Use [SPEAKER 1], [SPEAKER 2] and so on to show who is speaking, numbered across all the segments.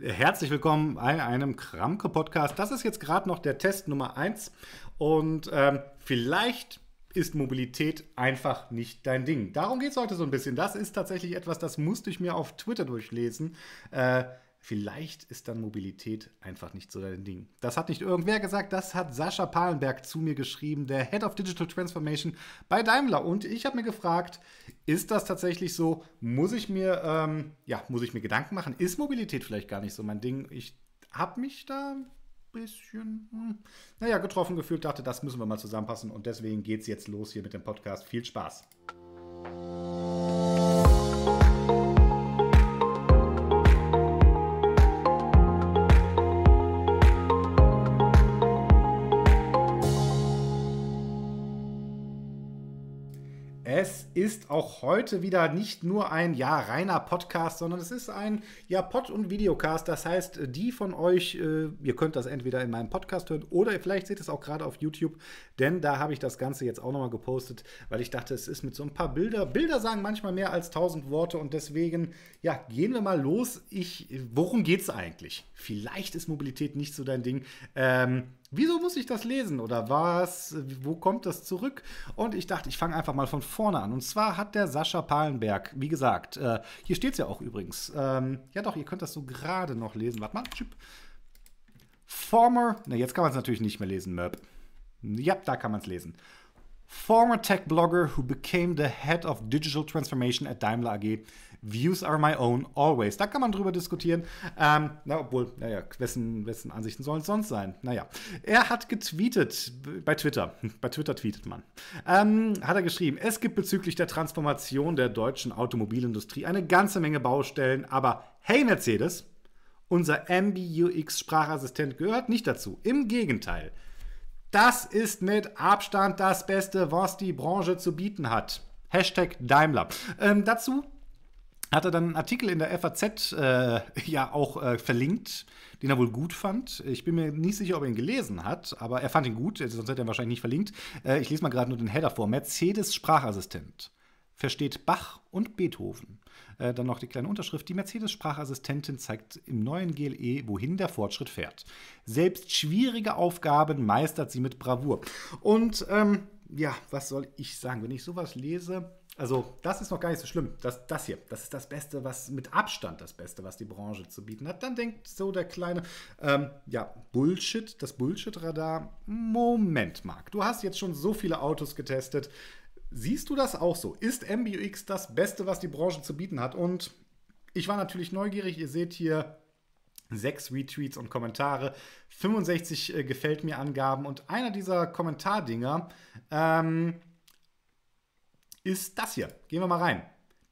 [SPEAKER 1] Herzlich willkommen bei einem Kramke-Podcast. Das ist jetzt gerade noch der Test Nummer 1 und ähm, vielleicht ist Mobilität einfach nicht dein Ding. Darum geht es heute so ein bisschen. Das ist tatsächlich etwas, das musste ich mir auf Twitter durchlesen. Äh, Vielleicht ist dann Mobilität einfach nicht so dein Ding. Das hat nicht irgendwer gesagt, das hat Sascha Palenberg zu mir geschrieben, der Head of Digital Transformation bei Daimler. Und ich habe mir gefragt, ist das tatsächlich so? Muss ich mir, ähm, ja, muss ich mir Gedanken machen? Ist Mobilität vielleicht gar nicht so mein Ding? Ich habe mich da ein bisschen, hm, naja, getroffen gefühlt, dachte, das müssen wir mal zusammenpassen. Und deswegen geht es jetzt los hier mit dem Podcast. Viel Spaß. Ist auch heute wieder nicht nur ein ja reiner Podcast, sondern es ist ein ja Pod- und Videocast. Das heißt, die von euch, äh, ihr könnt das entweder in meinem Podcast hören oder vielleicht seht es auch gerade auf YouTube, denn da habe ich das Ganze jetzt auch nochmal gepostet, weil ich dachte, es ist mit so ein paar Bilder. Bilder sagen manchmal mehr als tausend Worte und deswegen, ja, gehen wir mal los. Ich, worum geht es eigentlich? Vielleicht ist Mobilität nicht so dein Ding. Ähm, Wieso muss ich das lesen oder was? Wo kommt das zurück? Und ich dachte, ich fange einfach mal von vorne an. Und zwar hat der Sascha Palenberg, wie gesagt, äh, hier steht es ja auch übrigens. Ähm, ja doch, ihr könnt das so gerade noch lesen. Warte mal, Chip. Former, na jetzt kann man es natürlich nicht mehr lesen, Möb. Ja, da kann man es lesen. Former tech blogger who became the head of digital transformation at Daimler AG Views are my own, always. Da kann man drüber diskutieren. Ähm, na, obwohl, naja, wessen, wessen Ansichten sollen es sonst sein? Naja. Er hat getweetet bei Twitter. Bei Twitter tweetet man. Ähm, hat er geschrieben, es gibt bezüglich der Transformation der deutschen Automobilindustrie eine ganze Menge Baustellen, aber hey Mercedes, unser MBUX-Sprachassistent gehört nicht dazu. Im Gegenteil. Das ist mit Abstand das Beste, was die Branche zu bieten hat. Hashtag Daimler. Ähm, dazu hat er dann einen Artikel in der FAZ äh, ja auch äh, verlinkt, den er wohl gut fand. Ich bin mir nicht sicher, ob er ihn gelesen hat, aber er fand ihn gut, sonst hätte er ihn wahrscheinlich nicht verlinkt. Äh, ich lese mal gerade nur den Header vor. Mercedes Sprachassistent versteht Bach und Beethoven. Äh, dann noch die kleine Unterschrift. Die Mercedes-Sprachassistentin zeigt im neuen GLE, wohin der Fortschritt fährt. Selbst schwierige Aufgaben meistert sie mit Bravour. Und ähm, ja, was soll ich sagen? Wenn ich sowas lese, also, das ist noch gar nicht so schlimm. Das, das hier, das ist das Beste, was mit Abstand das Beste, was die Branche zu bieten hat. Dann denkt so der kleine, ähm, ja, Bullshit, das Bullshit-Radar. Moment, Marc, du hast jetzt schon so viele Autos getestet. Siehst du das auch so? Ist MBUX das Beste, was die Branche zu bieten hat? Und ich war natürlich neugierig. Ihr seht hier sechs Retweets und Kommentare, 65 äh, gefällt mir Angaben und einer dieser Kommentardinger ähm, ist das hier. Gehen wir mal rein.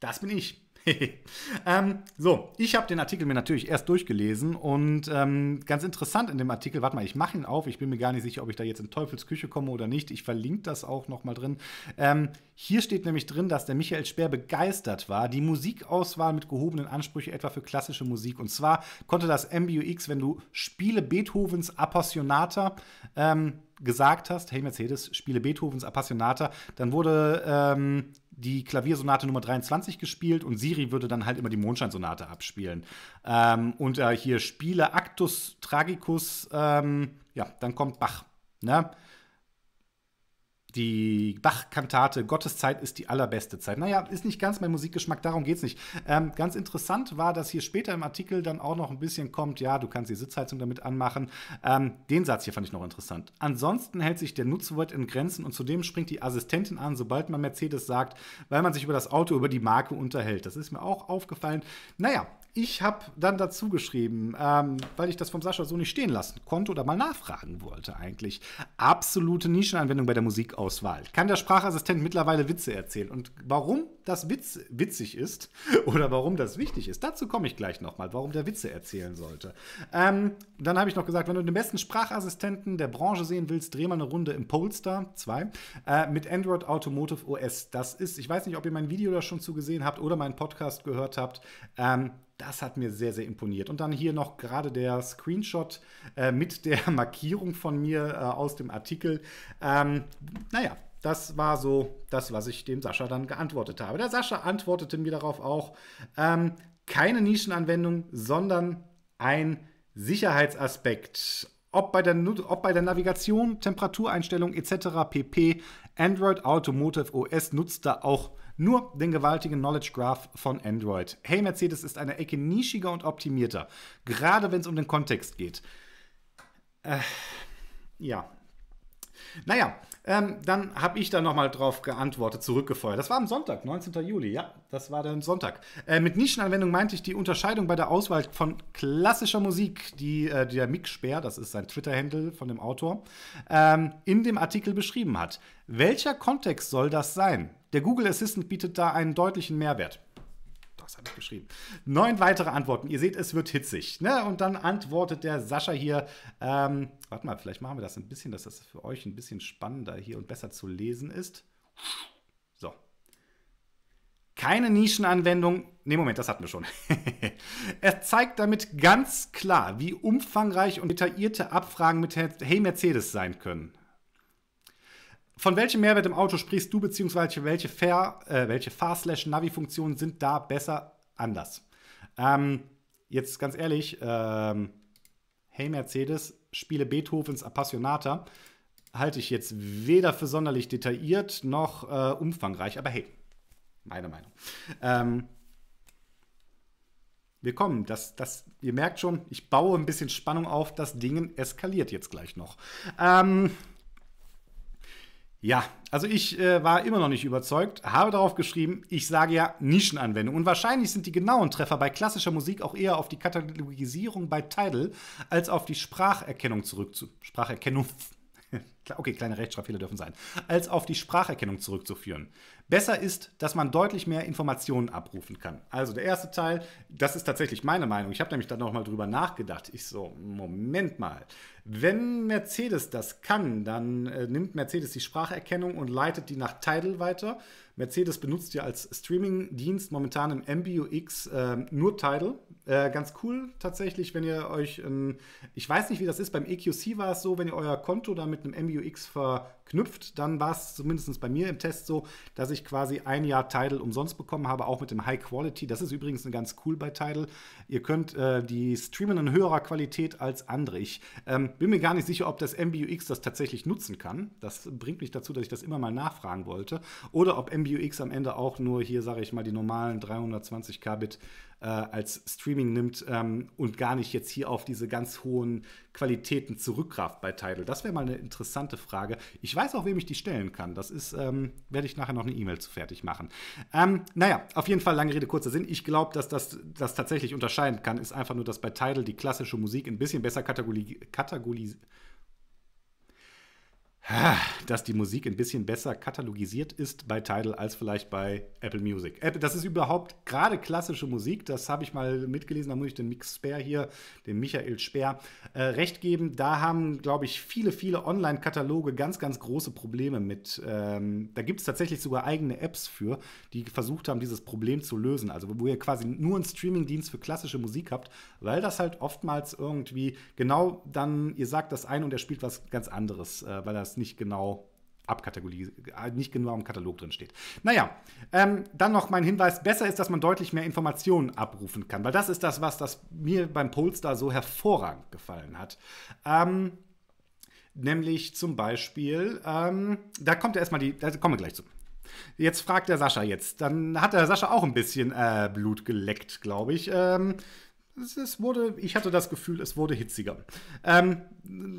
[SPEAKER 1] Das bin ich. ähm, so, ich habe den Artikel mir natürlich erst durchgelesen und ähm, ganz interessant in dem Artikel, warte mal, ich mache ihn auf, ich bin mir gar nicht sicher, ob ich da jetzt in Teufelsküche komme oder nicht. Ich verlinke das auch nochmal drin. Ähm, hier steht nämlich drin, dass der Michael Speer begeistert war, die Musikauswahl mit gehobenen Ansprüchen etwa für klassische Musik. Und zwar konnte das MBUX, wenn du Spiele Beethovens Appassionata ähm, gesagt hast, hey Mercedes, spiele Beethovens Appassionata, dann wurde ähm, die Klaviersonate Nummer 23 gespielt und Siri würde dann halt immer die Mondscheinsonate abspielen. Ähm, und äh, hier spiele Actus Tragicus, ähm, ja, dann kommt Bach. Ne? Die Bach-Kantate Gotteszeit ist die allerbeste Zeit. Naja, ist nicht ganz mein Musikgeschmack, darum geht es nicht. Ähm, ganz interessant war, dass hier später im Artikel dann auch noch ein bisschen kommt, ja, du kannst die Sitzheizung damit anmachen. Ähm, den Satz hier fand ich noch interessant. Ansonsten hält sich der Nutzwort in Grenzen und zudem springt die Assistentin an, sobald man Mercedes sagt, weil man sich über das Auto, über die Marke unterhält. Das ist mir auch aufgefallen. Naja, ich habe dann dazu geschrieben, ähm, weil ich das vom Sascha so nicht stehen lassen konnte oder mal nachfragen wollte eigentlich. Absolute Nischenanwendung bei der Musikauswahl. Kann der Sprachassistent mittlerweile Witze erzählen? Und warum das Witz, witzig ist oder warum das wichtig ist, dazu komme ich gleich nochmal, warum der Witze erzählen sollte. Ähm, dann habe ich noch gesagt, wenn du den besten Sprachassistenten der Branche sehen willst, dreh mal eine Runde im Polestar 2 äh, mit Android Automotive OS. Das ist, ich weiß nicht, ob ihr mein Video da schon zugesehen habt oder meinen Podcast gehört habt. Ähm, das hat mir sehr, sehr imponiert. Und dann hier noch gerade der Screenshot äh, mit der Markierung von mir äh, aus dem Artikel. Ähm, naja, das war so das, was ich dem Sascha dann geantwortet habe. Der Sascha antwortete mir darauf auch, ähm, keine Nischenanwendung, sondern ein Sicherheitsaspekt. Ob bei, der, ob bei der Navigation, Temperatureinstellung etc. pp. Android Automotive OS nutzt da auch nur den gewaltigen Knowledge Graph von Android. Hey Mercedes ist eine Ecke nischiger und optimierter, gerade wenn es um den Kontext geht. Äh, ja. Naja, ähm, dann habe ich da nochmal drauf geantwortet, zurückgefeuert. Das war am Sonntag, 19. Juli, ja, das war dann Sonntag. Äh, mit Nischenanwendung meinte ich die Unterscheidung bei der Auswahl von klassischer Musik, die äh, der Mick Speer, das ist sein Twitter-Handle von dem Autor, ähm, in dem Artikel beschrieben hat. Welcher Kontext soll das sein? Der Google Assistant bietet da einen deutlichen Mehrwert was habe ich geschrieben? Neun weitere Antworten. Ihr seht, es wird hitzig. Ne? Und dann antwortet der Sascha hier. Ähm, warte mal, vielleicht machen wir das ein bisschen, dass das für euch ein bisschen spannender hier und besser zu lesen ist. So. Keine Nischenanwendung. Ne, Moment, das hatten wir schon. er zeigt damit ganz klar, wie umfangreich und detaillierte Abfragen mit Hey Mercedes sein können. Von welchem Mehrwert im Auto sprichst du, beziehungsweise welche, äh, welche Fahr-Navi-Funktionen sind da besser anders? Ähm, jetzt ganz ehrlich, ähm, hey Mercedes, spiele Beethovens Appassionata halte ich jetzt weder für sonderlich detailliert noch äh, umfangreich, aber hey, meine Meinung. Ähm, wir kommen, das, das, ihr merkt schon, ich baue ein bisschen Spannung auf, das Ding eskaliert jetzt gleich noch. Ähm, ja, also ich äh, war immer noch nicht überzeugt, habe darauf geschrieben, ich sage ja Nischenanwendung. Und wahrscheinlich sind die genauen Treffer bei klassischer Musik auch eher auf die Katalogisierung bei Tidal als auf die Spracherkennung zurückzu Spracherkennung okay, kleine Rechtschreibfehler dürfen sein, als auf die Spracherkennung zurückzuführen. Besser ist, dass man deutlich mehr Informationen abrufen kann. Also der erste Teil, das ist tatsächlich meine Meinung. Ich habe nämlich da nochmal drüber nachgedacht. Ich so, Moment mal. Wenn Mercedes das kann, dann äh, nimmt Mercedes die Spracherkennung und leitet die nach Tidal weiter. Mercedes benutzt ja als Streaming-Dienst momentan im MBUX äh, nur Tidal. Äh, ganz cool tatsächlich, wenn ihr euch, ähm, ich weiß nicht, wie das ist, beim EQC war es so, wenn ihr euer Konto da mit einem MBUX verknüpft, dann war es zumindest bei mir im Test so, dass ich quasi ein Jahr Tidal umsonst bekommen habe, auch mit dem High Quality. Das ist übrigens ganz cool bei Tidal. Ihr könnt äh, die streamen in höherer Qualität als andere. Ich ähm, bin mir gar nicht sicher, ob das MBUX das tatsächlich nutzen kann. Das bringt mich dazu, dass ich das immer mal nachfragen wollte. Oder ob MBUX am Ende auch nur hier, sage ich mal, die normalen 320 Kbit äh, als Streaming nimmt ähm, und gar nicht jetzt hier auf diese ganz hohen Qualitäten zurückgreift bei Tidal. Das wäre mal eine interessante Frage. Ich weiß auch, wem ich die stellen kann. Das ist, ähm, werde ich nachher noch eine E-Mail zu fertig machen. Ähm, naja, auf jeden Fall lange Rede, kurzer Sinn. Ich glaube, dass das, das tatsächlich unterscheiden kann, ist einfach nur, dass bei Tidal die klassische Musik ein bisschen besser kategorisiert dass die Musik ein bisschen besser katalogisiert ist bei Tidal als vielleicht bei Apple Music. Das ist überhaupt gerade klassische Musik, das habe ich mal mitgelesen, da muss ich den Mix Speer hier, dem Michael Speer, äh, recht geben. Da haben, glaube ich, viele, viele Online-Kataloge ganz, ganz große Probleme mit. Ähm, da gibt es tatsächlich sogar eigene Apps für, die versucht haben, dieses Problem zu lösen. Also wo ihr quasi nur einen Streaming-Dienst für klassische Musik habt, weil das halt oftmals irgendwie genau dann, ihr sagt das ein und er spielt was ganz anderes, äh, weil das nicht genau äh, nicht genau im Katalog drin steht. Naja, ähm, dann noch mein Hinweis, besser ist, dass man deutlich mehr Informationen abrufen kann, weil das ist das, was das mir beim Polestar so hervorragend gefallen hat. Ähm, nämlich zum Beispiel, ähm, da kommt ja erstmal die, da kommen wir gleich zu. Jetzt fragt der Sascha jetzt. Dann hat der Sascha auch ein bisschen äh, Blut geleckt, glaube ich. Ähm, es wurde, ich hatte das Gefühl, es wurde hitziger. Ähm,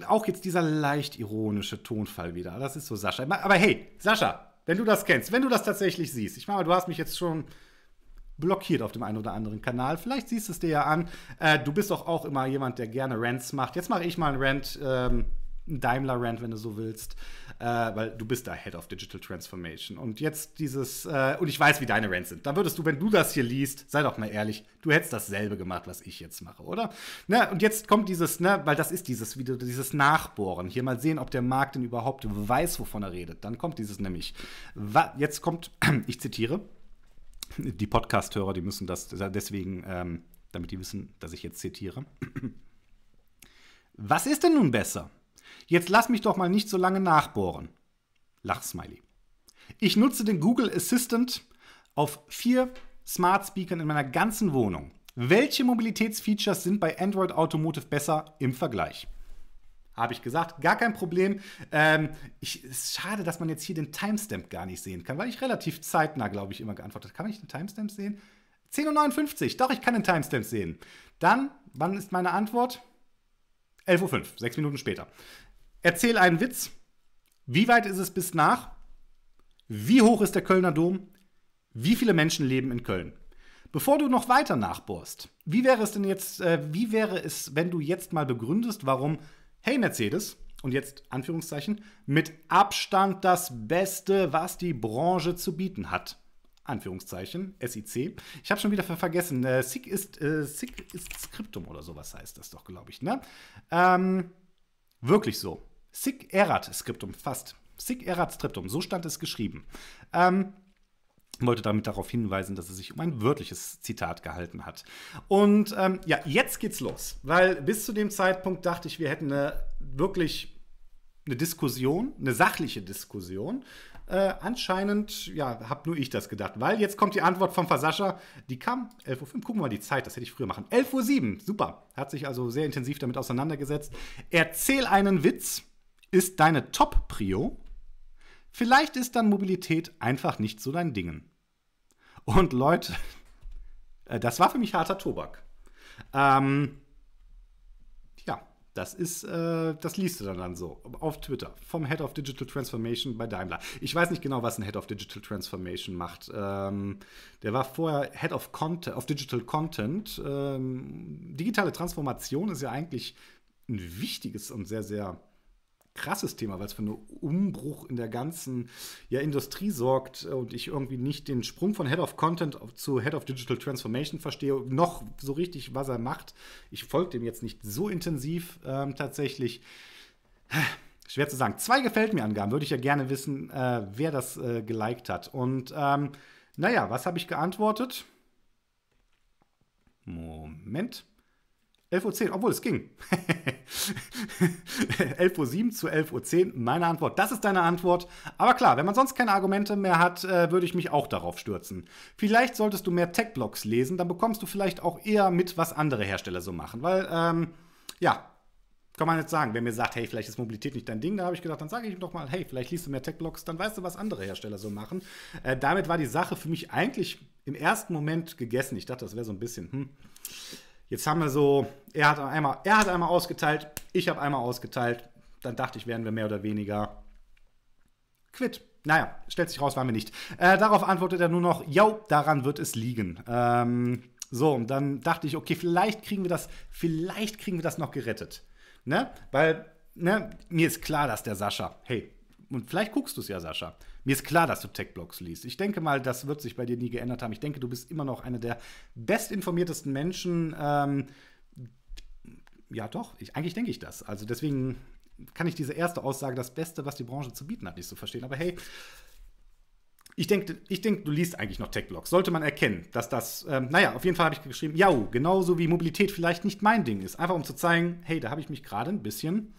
[SPEAKER 1] auch jetzt dieser leicht ironische Tonfall wieder. Das ist so Sascha. Aber hey, Sascha, wenn du das kennst, wenn du das tatsächlich siehst, ich meine, du hast mich jetzt schon blockiert auf dem einen oder anderen Kanal. Vielleicht siehst du es dir ja an. Äh, du bist doch auch immer jemand, der gerne Rants macht. Jetzt mache ich mal einen Rant. Ähm, ein Daimler-Rant, wenn du so willst, äh, weil du bist da Head of Digital Transformation. Und jetzt dieses, äh, und ich weiß, wie deine Rants sind. Da würdest du, wenn du das hier liest, sei doch mal ehrlich, du hättest dasselbe gemacht, was ich jetzt mache, oder? Ne? Und jetzt kommt dieses, ne, weil das ist dieses, wieder dieses Nachbohren. Hier mal sehen, ob der Markt denn überhaupt weiß, wovon er redet. Dann kommt dieses nämlich, jetzt kommt, ich zitiere, die Podcast-Hörer, die müssen das deswegen, ähm, damit die wissen, dass ich jetzt zitiere. Was ist denn nun besser? Jetzt lass mich doch mal nicht so lange nachbohren. Lachsmiley. Ich nutze den Google Assistant auf vier Smart Speakern in meiner ganzen Wohnung. Welche Mobilitätsfeatures sind bei Android Automotive besser im Vergleich? Habe ich gesagt, gar kein Problem. Ähm, ich, es ist schade, dass man jetzt hier den Timestamp gar nicht sehen kann, weil ich relativ zeitnah, glaube ich, immer geantwortet habe. Kann ich den Timestamp sehen? 10.59 Uhr. Doch, ich kann den Timestamp sehen. Dann, wann ist meine Antwort? 11.05 Uhr, sechs Minuten später. Erzähl einen Witz. Wie weit ist es bis nach? Wie hoch ist der Kölner Dom? Wie viele Menschen leben in Köln? Bevor du noch weiter nachbohrst, wie wäre es denn jetzt, äh, wie wäre es, wenn du jetzt mal begründest, warum Hey Mercedes, und jetzt Anführungszeichen, mit Abstand das Beste, was die Branche zu bieten hat. Anführungszeichen, SIC. Ich habe schon wieder vergessen. Äh, SIG ist, äh, ist Skriptum oder sowas heißt das doch, glaube ich. Ne? Ähm, wirklich so. SIG erat Skriptum, fast. SIG erat Skriptum, so stand es geschrieben. Ähm, wollte damit darauf hinweisen, dass es sich um ein wörtliches Zitat gehalten hat. Und ähm, ja, jetzt geht's los, weil bis zu dem Zeitpunkt dachte ich, wir hätten eine wirklich eine Diskussion, eine sachliche Diskussion. Äh, anscheinend, ja, hab nur ich das gedacht, weil jetzt kommt die Antwort vom Versascher. Die kam 11.05 Uhr. Gucken wir mal die Zeit, das hätte ich früher machen. 11.07 Uhr, super. Hat sich also sehr intensiv damit auseinandergesetzt. Erzähl einen Witz, ist deine Top-Prio. Vielleicht ist dann Mobilität einfach nicht so dein Ding. Und Leute, äh, das war für mich harter Tobak. Ähm, ja, das ist, äh, das liest du dann, dann so auf Twitter vom Head of Digital Transformation bei Daimler. Ich weiß nicht genau, was ein Head of Digital Transformation macht. Ähm, der war vorher Head of, Content, of Digital Content. Ähm, digitale Transformation ist ja eigentlich ein wichtiges und sehr, sehr krasses Thema, weil es für einen Umbruch in der ganzen ja, Industrie sorgt und ich irgendwie nicht den Sprung von Head of Content zu Head of Digital Transformation verstehe, noch so richtig, was er macht. Ich folge dem jetzt nicht so intensiv ähm, tatsächlich. Schwer zu sagen. Zwei gefällt mir Angaben, würde ich ja gerne wissen, äh, wer das äh, geliked hat. Und ähm, naja, was habe ich geantwortet? Moment. 11.10 Uhr, obwohl es ging. 11.07 Uhr zu 11.10 Uhr, meine Antwort. Das ist deine Antwort. Aber klar, wenn man sonst keine Argumente mehr hat, äh, würde ich mich auch darauf stürzen. Vielleicht solltest du mehr Tech-Blogs lesen, dann bekommst du vielleicht auch eher mit, was andere Hersteller so machen. Weil, ähm, ja, kann man jetzt sagen, wer mir sagt, hey, vielleicht ist Mobilität nicht dein Ding, da habe ich gedacht, dann sage ich ihm doch mal, hey, vielleicht liest du mehr Tech-Blogs, dann weißt du, was andere Hersteller so machen. Äh, damit war die Sache für mich eigentlich im ersten Moment gegessen. Ich dachte, das wäre so ein bisschen, hm Jetzt haben wir so, er hat einmal, er hat einmal ausgeteilt, ich habe einmal ausgeteilt. Dann dachte ich, werden wir mehr oder weniger quitt. Naja, stellt sich raus, waren wir nicht. Äh, darauf antwortet er nur noch, ja, daran wird es liegen. Ähm, so, und dann dachte ich, okay, vielleicht kriegen wir das, vielleicht kriegen wir das noch gerettet. Ne? Weil, ne, mir ist klar, dass der Sascha, hey, und vielleicht guckst du es ja, Sascha. Mir ist klar, dass du Tech-Blogs liest. Ich denke mal, das wird sich bei dir nie geändert haben. Ich denke, du bist immer noch einer der bestinformiertesten Menschen. Ähm, ja, doch, ich, eigentlich denke ich das. Also deswegen kann ich diese erste Aussage, das Beste, was die Branche zu bieten hat, nicht so verstehen. Aber hey, ich denke, ich denk, du liest eigentlich noch Tech-Blogs. Sollte man erkennen, dass das, ähm, naja, auf jeden Fall habe ich geschrieben, ja, genauso wie Mobilität vielleicht nicht mein Ding ist. Einfach um zu zeigen, hey, da habe ich mich gerade ein bisschen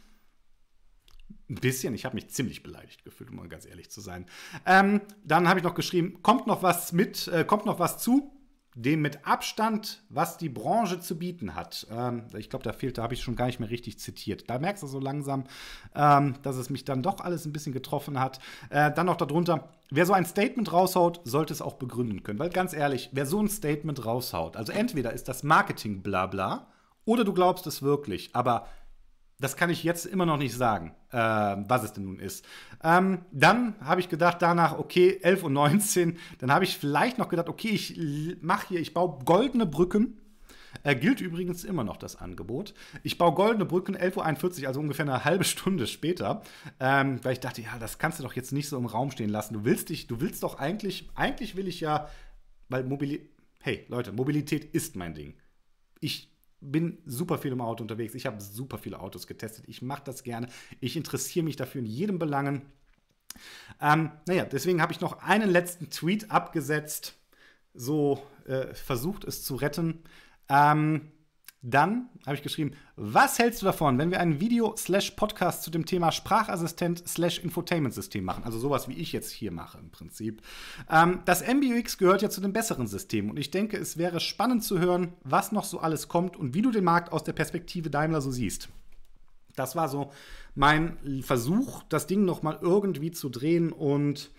[SPEAKER 1] ein bisschen, ich habe mich ziemlich beleidigt gefühlt, um mal ganz ehrlich zu sein. Ähm, dann habe ich noch geschrieben, kommt noch was mit, äh, kommt noch was zu, dem mit Abstand, was die Branche zu bieten hat. Ähm, ich glaube, da fehlt, da habe ich schon gar nicht mehr richtig zitiert. Da merkst du so langsam, ähm, dass es mich dann doch alles ein bisschen getroffen hat. Äh, dann noch darunter, wer so ein Statement raushaut, sollte es auch begründen können. Weil ganz ehrlich, wer so ein Statement raushaut, also entweder ist das Marketing blabla oder du glaubst es wirklich, aber das kann ich jetzt immer noch nicht sagen, äh, was es denn nun ist. Ähm, dann habe ich gedacht, danach, okay, 11.19 Uhr, dann habe ich vielleicht noch gedacht, okay, ich mache hier, ich baue goldene Brücken. Äh, gilt übrigens immer noch das Angebot. Ich baue goldene Brücken 11.41 Uhr, also ungefähr eine halbe Stunde später, ähm, weil ich dachte, ja, das kannst du doch jetzt nicht so im Raum stehen lassen. Du willst dich, du willst doch eigentlich, eigentlich will ich ja, weil Mobilität, hey Leute, Mobilität ist mein Ding. Ich bin super viel im Auto unterwegs. Ich habe super viele Autos getestet. Ich mache das gerne. Ich interessiere mich dafür in jedem Belangen. Ähm, naja, deswegen habe ich noch einen letzten Tweet abgesetzt, so äh, versucht es zu retten. Ähm, Dann habe ich geschrieben, was hältst du davon, wenn wir ein Video-Podcast zu dem Thema Sprachassistent-Infotainment-System machen? Also sowas, wie ich jetzt hier mache im Prinzip. Ähm, das MBUX gehört ja zu den besseren Systemen und ich denke, es wäre spannend zu hören, was noch so alles kommt und wie du den Markt aus der Perspektive Daimler so siehst. Das war so mein Versuch, das Ding noch mal irgendwie zu drehen und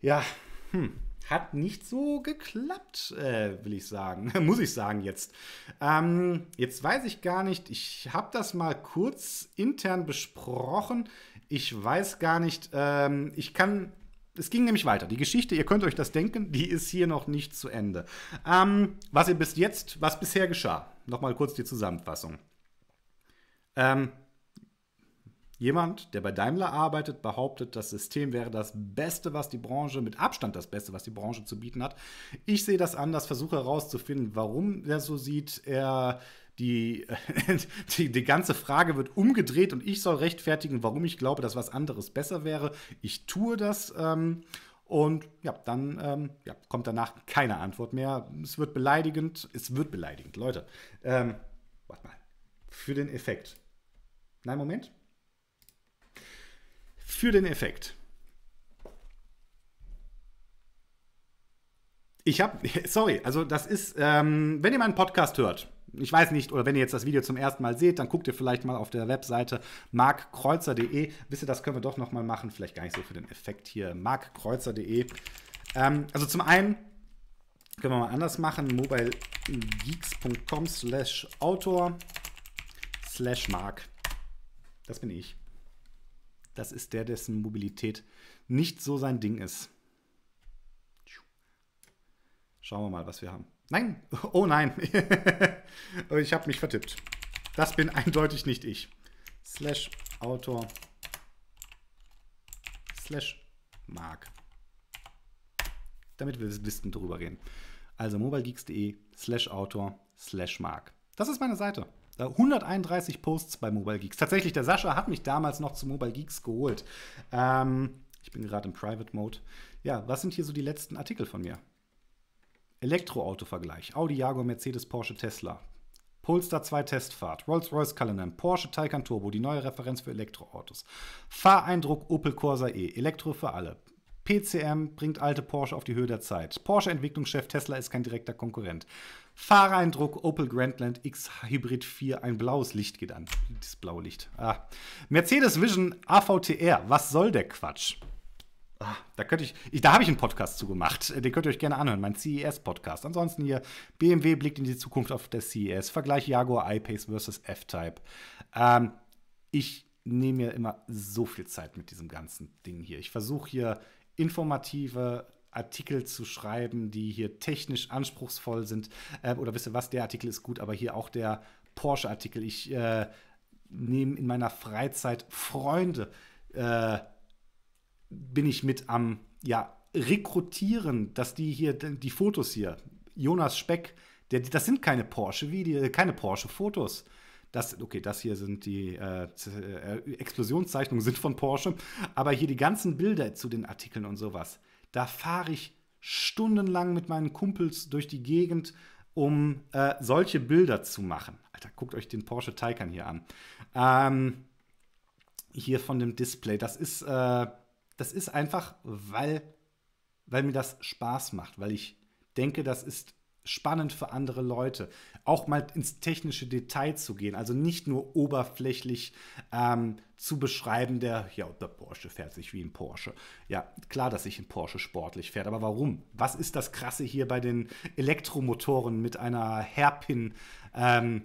[SPEAKER 1] ja, hm, hat nicht so geklappt, äh, will ich sagen. Muss ich sagen jetzt. Ähm, jetzt weiß ich gar nicht, ich habe das mal kurz intern besprochen. Ich weiß gar nicht, ähm, ich kann. Es ging nämlich weiter. Die Geschichte, ihr könnt euch das denken, die ist hier noch nicht zu Ende. Ähm, was ihr bis jetzt, was bisher geschah. Nochmal kurz die Zusammenfassung. Ähm, Jemand, der bei Daimler arbeitet, behauptet, das System wäre das Beste, was die Branche, mit Abstand das Beste, was die Branche zu bieten hat. Ich sehe das anders, versuche herauszufinden, warum er so sieht. Er die, die, die, ganze Frage wird umgedreht und ich soll rechtfertigen, warum ich glaube, dass was anderes besser wäre. Ich tue das ähm, und ja, dann ähm, ja, kommt danach keine Antwort mehr. Es wird beleidigend. Es wird beleidigend, Leute. Ähm, warte mal. Für den Effekt. Nein, Moment für den Effekt. Ich habe, sorry, also das ist, ähm, wenn ihr meinen Podcast hört, ich weiß nicht, oder wenn ihr jetzt das Video zum ersten Mal seht, dann guckt ihr vielleicht mal auf der Webseite markkreuzer.de. Wisst ihr, das können wir doch noch mal machen, vielleicht gar nicht so für den Effekt hier, markkreuzer.de. Ähm, also zum einen können wir mal anders machen, mobilegeeks.com slash autor slash mark. Das bin ich das ist der, dessen Mobilität nicht so sein Ding ist. Schauen wir mal, was wir haben. Nein, oh nein, ich habe mich vertippt. Das bin eindeutig nicht ich. Slash Autor slash Mark. Damit wir Listen drüber reden. Also mobilegeeks.de slash Autor slash Mark. Das ist meine Seite. 131 Posts bei Mobile Geeks. Tatsächlich, der Sascha hat mich damals noch zu Mobile Geeks geholt. Ähm, ich bin gerade im Private Mode. Ja, was sind hier so die letzten Artikel von mir? Elektroauto-Vergleich. Audi, Jaguar, Mercedes, Porsche, Tesla. Polestar 2 Testfahrt, Rolls-Royce Cullinan, Porsche Taycan Turbo, die neue Referenz für Elektroautos. Fahreindruck Opel Corsa E, Elektro für alle. PCM bringt alte Porsche auf die Höhe der Zeit. Porsche-Entwicklungschef Tesla ist kein direkter Konkurrent. Fahrereindruck Opel Grandland X Hybrid 4, ein blaues Licht geht an. Das blaue Licht. Ah. Mercedes Vision AVTR, was soll der Quatsch? Ah, da könnte ich, ich da habe ich einen Podcast zu gemacht. Den könnt ihr euch gerne anhören, mein CES-Podcast. Ansonsten hier BMW blickt in die Zukunft auf der CES. Vergleich Jaguar I-Pace versus F-Type. Ähm, ich nehme mir immer so viel Zeit mit diesem ganzen Ding hier. Ich versuche hier informative Artikel zu schreiben, die hier technisch anspruchsvoll sind. Äh, oder wisst ihr was, der Artikel ist gut, aber hier auch der Porsche-Artikel. Ich äh, nehme in meiner Freizeit Freunde, äh, bin ich mit am, ja, rekrutieren, dass die hier, die Fotos hier, Jonas Speck, der, das sind keine Porsche-Video, keine Porsche-Fotos. Das, okay, das hier sind die äh, äh, Explosionszeichnungen sind von Porsche, aber hier die ganzen Bilder zu den Artikeln und sowas da fahre ich stundenlang mit meinen Kumpels durch die Gegend, um äh, solche Bilder zu machen. Alter, guckt euch den Porsche Taycan hier an. Ähm, hier von dem Display. Das ist, äh, das ist einfach, weil, weil mir das Spaß macht, weil ich denke, das ist spannend für andere Leute, auch mal ins technische Detail zu gehen, also nicht nur oberflächlich ähm, zu beschreiben, der, ja, der Porsche fährt sich wie ein Porsche. Ja, klar, dass sich ein Porsche sportlich fährt, aber warum? Was ist das Krasse hier bei den Elektromotoren mit einer Hairpin ähm,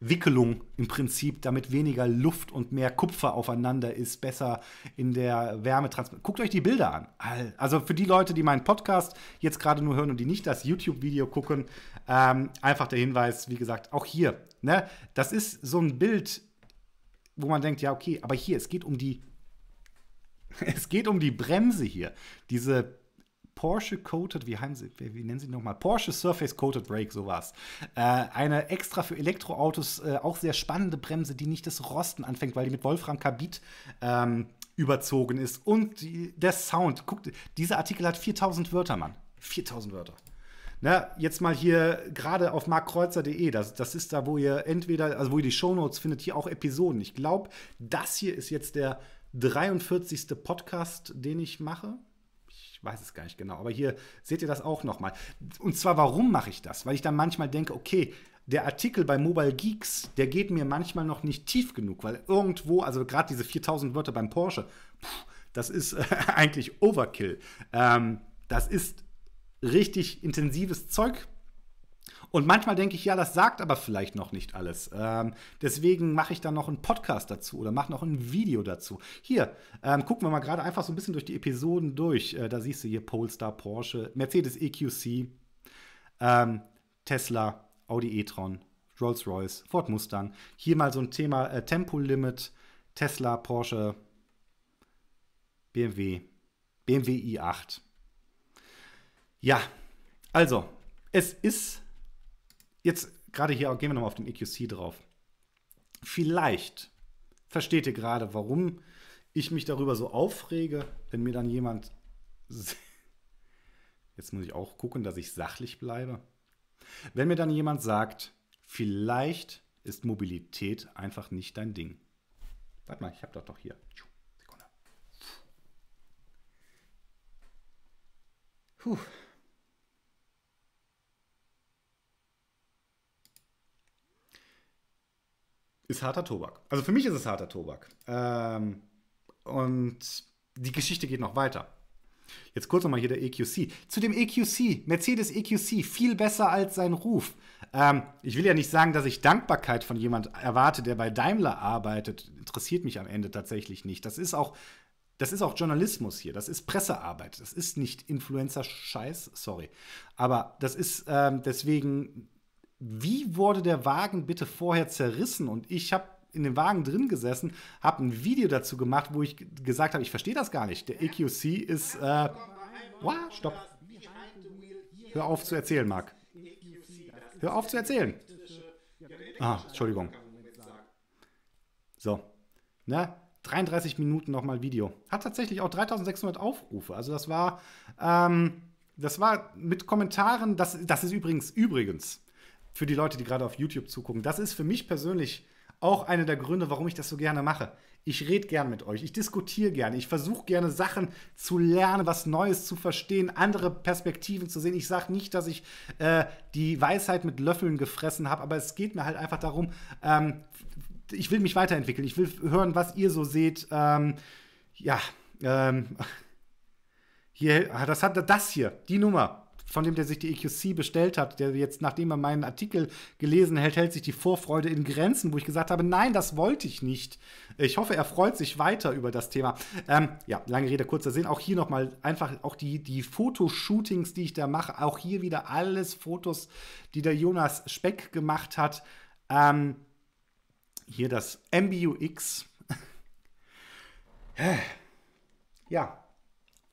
[SPEAKER 1] Wickelung im Prinzip, damit weniger Luft und mehr Kupfer aufeinander ist, besser in der Wärmetransport. Guckt euch die Bilder an. Also für die Leute, die meinen Podcast jetzt gerade nur hören und die nicht das YouTube-Video gucken, ähm, einfach der Hinweis, wie gesagt, auch hier. Ne, das ist so ein Bild, wo man denkt, ja, okay, aber hier, es geht um die. Es geht um die Bremse hier. Diese Porsche Coated, wie, sie, wie, nennen sie nochmal? Porsche Surface Coated Brake, sowas. Äh, eine extra für Elektroautos äh, auch sehr spannende Bremse, die nicht das Rosten anfängt, weil die mit Wolfram-Carbid ähm, überzogen ist. Und die, der Sound, guckt, dieser Artikel hat 4000 Wörter, Mann. 4000 Wörter. Ne, jetzt mal hier gerade auf markkreuzer.de, das, das ist da, wo ihr entweder, also wo ihr die Shownotes findet, hier auch Episoden. Ich glaube, das hier ist jetzt der 43. Podcast, den ich mache. Ich weiß es gar nicht genau, aber hier seht ihr das auch nochmal. Und zwar, warum mache ich das? Weil ich dann manchmal denke, okay, der Artikel bei Mobile Geeks, der geht mir manchmal noch nicht tief genug, weil irgendwo, also gerade diese 4000 Wörter beim Porsche, pff, das ist eigentlich Overkill. Ähm, das ist richtig intensives Zeug. Und manchmal denke ich, ja, das sagt aber vielleicht noch nicht alles. Ähm, deswegen mache ich dann noch einen Podcast dazu oder mache noch ein Video dazu. Hier, ähm, gucken wir mal gerade einfach so ein bisschen durch die Episoden durch. Äh, da siehst du hier Polestar, Porsche, Mercedes EQC, ähm, Tesla, Audi e-tron, Rolls-Royce, Ford Mustang. Hier mal so ein Thema äh, Tempolimit, Tesla, Porsche, BMW, BMW i8. Ja, also, es ist jetzt gerade hier, gehen wir nochmal auf den EQC drauf. Vielleicht versteht ihr gerade, warum ich mich darüber so aufrege, wenn mir dann jemand. Jetzt muss ich auch gucken, dass ich sachlich bleibe. Wenn mir dann jemand sagt, vielleicht ist Mobilität einfach nicht dein Ding. Warte mal, ich habe das doch hier. Sekunde. Puh. Ist harter Tobak. Also für mich ist es harter Tobak. Ähm, und die Geschichte geht noch weiter. Jetzt kurz nochmal hier der EQC. Zu dem EQC, Mercedes EQC, viel besser als sein Ruf. Ähm, ich will ja nicht sagen, dass ich Dankbarkeit von jemand erwarte, der bei Daimler arbeitet. Interessiert mich am Ende tatsächlich nicht. Das ist auch, das ist auch Journalismus hier. Das ist Pressearbeit. Das ist nicht Influencer-Scheiß, sorry. Aber das ist ähm, deswegen wie wurde der Wagen bitte vorher zerrissen? Und ich habe in dem Wagen drin gesessen, habe ein Video dazu gemacht, wo ich gesagt habe, ich verstehe das gar nicht. Der EQC ist. Äh, wow, stopp. Hör auf zu erzählen, Marc. Hör auf zu erzählen. Ah, Entschuldigung. So. Ne? 33 Minuten nochmal Video. Hat tatsächlich auch 3600 Aufrufe. Also das war, ähm, das war mit Kommentaren, das, das ist übrigens, übrigens, für die Leute, die gerade auf YouTube zugucken. Das ist für mich persönlich auch einer der Gründe, warum ich das so gerne mache. Ich rede gern mit euch, ich diskutiere gerne, ich versuche gerne Sachen zu lernen, was Neues zu verstehen, andere Perspektiven zu sehen. Ich sage nicht, dass ich äh, die Weisheit mit Löffeln gefressen habe, aber es geht mir halt einfach darum, ähm, ich will mich weiterentwickeln, ich will hören, was ihr so seht. Ähm, ja, ähm, hier, das hat das hier, die Nummer von dem, der sich die EQC bestellt hat, der jetzt, nachdem er meinen Artikel gelesen hat, hält sich die Vorfreude in Grenzen, wo ich gesagt habe, nein, das wollte ich nicht. Ich hoffe, er freut sich weiter über das Thema. Ähm, ja, lange Rede, kurzer Sinn. Auch hier nochmal einfach auch die, die Fotoshootings, die ich da mache. Auch hier wieder alles Fotos, die der Jonas Speck gemacht hat. Ähm, hier das MBUX. ja,